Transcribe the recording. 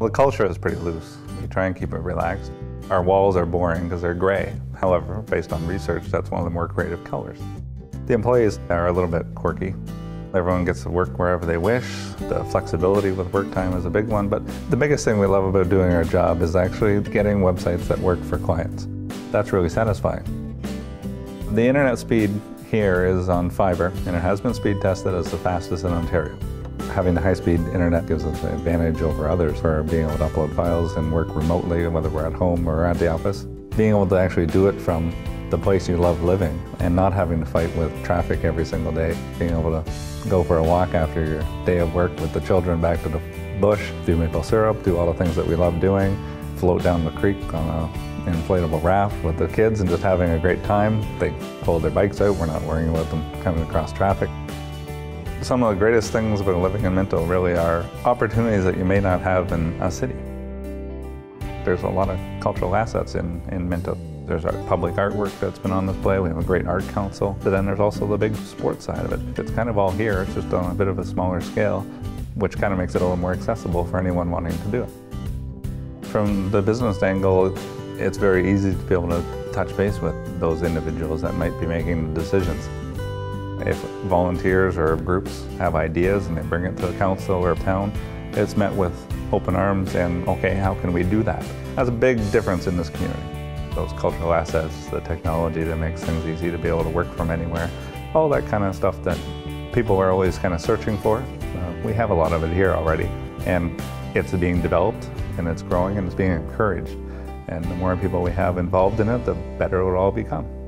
The culture is pretty loose. We try and keep it relaxed. Our walls are boring because they're gray. However, based on research, that's one of the more creative colors. The employees are a little bit quirky. Everyone gets to work wherever they wish. The flexibility with work time is a big one, but the biggest thing we love about doing our job is actually getting websites that work for clients. That's really satisfying. The internet speed here is on fiber, and it has been speed tested as the fastest in Ontario. Having the high-speed internet gives us an advantage over others for being able to upload files and work remotely, whether we're at home or at the office. Being able to actually do it from the place you love living and not having to fight with traffic every single day. Being able to go for a walk after your day of work with the children back to the bush, do maple syrup, do all the things that we love doing, float down the creek on an inflatable raft with the kids and just having a great time. They pull their bikes out, we're not worrying about them coming across traffic. Some of the greatest things about living in Minto really are opportunities that you may not have in a city. There's a lot of cultural assets in, in Minto. There's our public artwork that's been on display. We have a great art council. But then there's also the big sports side of it. It's kind of all here. It's just on a bit of a smaller scale, which kind of makes it a little more accessible for anyone wanting to do it. From the business angle, it's very easy to be able to touch base with those individuals that might be making the decisions. If volunteers or groups have ideas and they bring it to the council or town, it's met with open arms and, okay, how can we do that? That's a big difference in this community those cultural assets, the technology that makes things easy to be able to work from anywhere, all that kind of stuff that people are always kind of searching for. Uh, we have a lot of it here already, and it's being developed, and it's growing, and it's being encouraged. And the more people we have involved in it, the better it will all become.